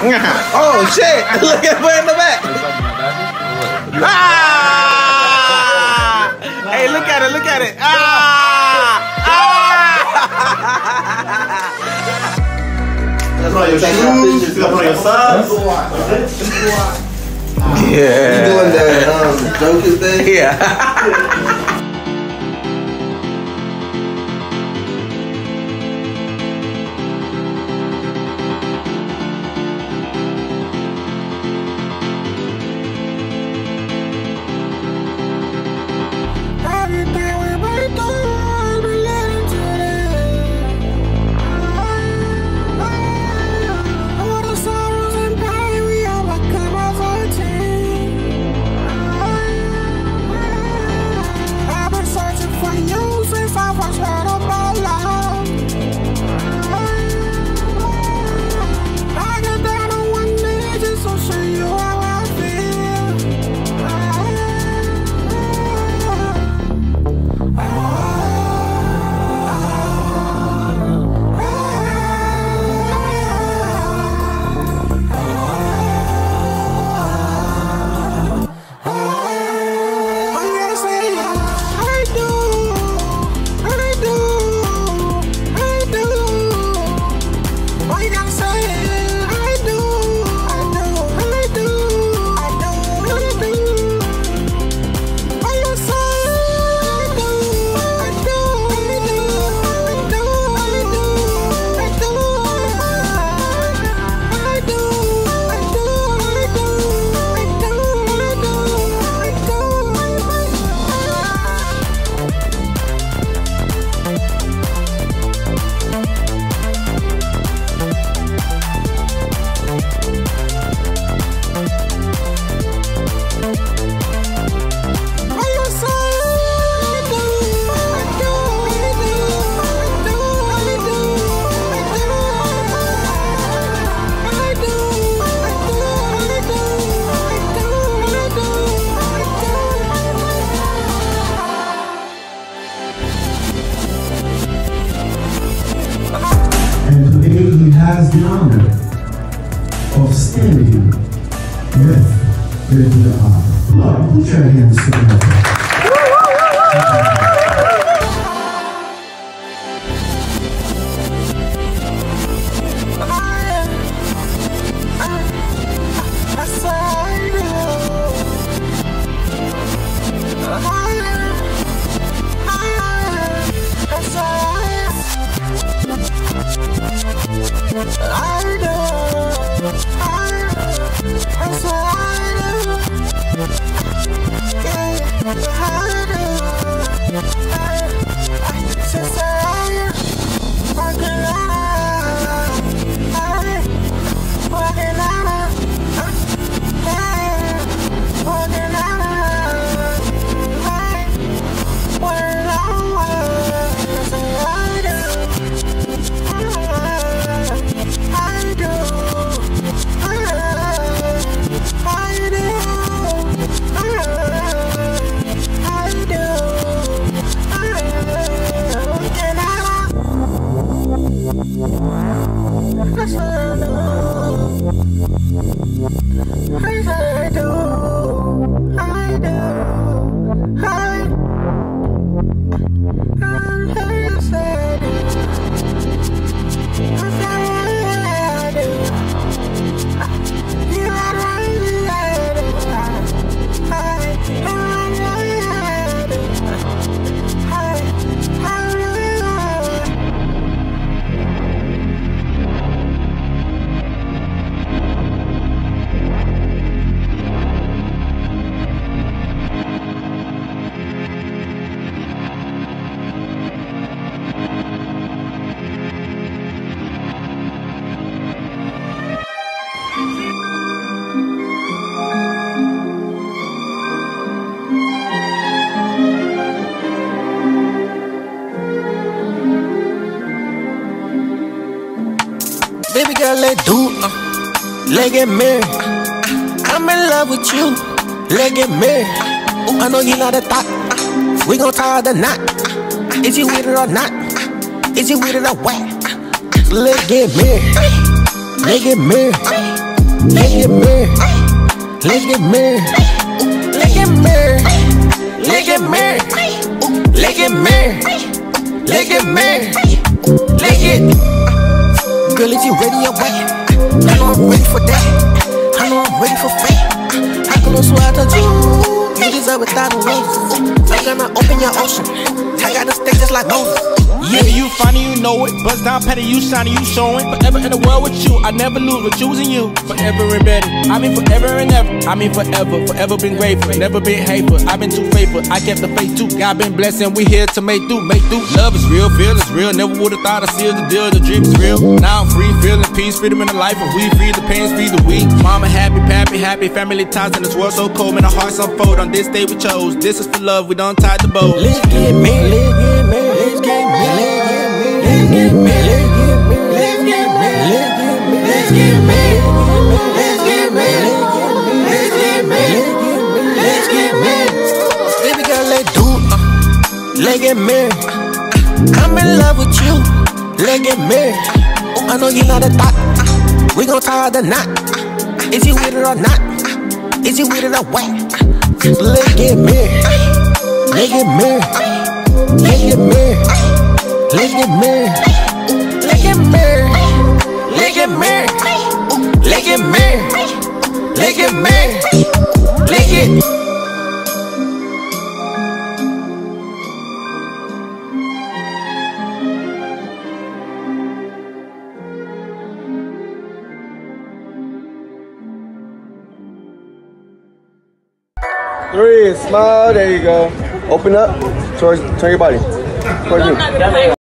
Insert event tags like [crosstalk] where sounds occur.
[laughs] Oh shit! [laughs] Look at her in the back. Ah! Hey, look at it! Look at it! Ah! Ah! That's on your shoes. That's on your socks. Yeah. You doing that um, Joker thing? Yeah. [laughs] the honor of standing with the Lord, put your hands together. Let's do uh, it married. I'm in love with you. It married. I know you not a. Uh, we gon' tie the knot. Uh, is you with it or not? Uh, is you with it or what? Let's get married. Let's get married. Let's get married. Let's get married. Let's get. Let's get. Let's get. Let's get. Let's get. Girl, is you ready or what? I know I'm ready for that. I know I'm ready for fate. I can swear I told you. You deserve a thousand. I'm gonna open your ocean. I got to stay just like Moses. Yeah, you funny, you know it. Buzz down, petty, you shiny, you showing. Forever in the world with you, I never lose with choosing you. Forever embedded. I mean forever and ever. I mean forever, forever been grateful, never been hateful. I've been too faithful. I kept the faith too. God been blessing, we here to make do, make do. Love is real, feel is real. Never would've thought I sealed the deal. The dream is real. Now I'm free, feeling peace, freedom in the life, and we free the pains, free the weak. Mama happy, pappy, happy, family ties in this world so cold. Man, our hearts unfold on this day we chose. This is for love, we done tied the bow. Let's get. Let's get get married. Let's get married. Let's get married. Let's get married. Let's get married. Let's get married. Baby girl, let's do uh, Let's get married. I'm in love with you. Let's get married. Oh, I know you're not a thought. uh, We gon' tie the knot. Is you with it or not? Is you with it or what? Let's get married. Let's get married. Let's get married. Lick it, me. Look at me. lick it, me. Look at me. lick it. me. Look at Three, smile, there you go. Open up, towards, turn your body. Towards you.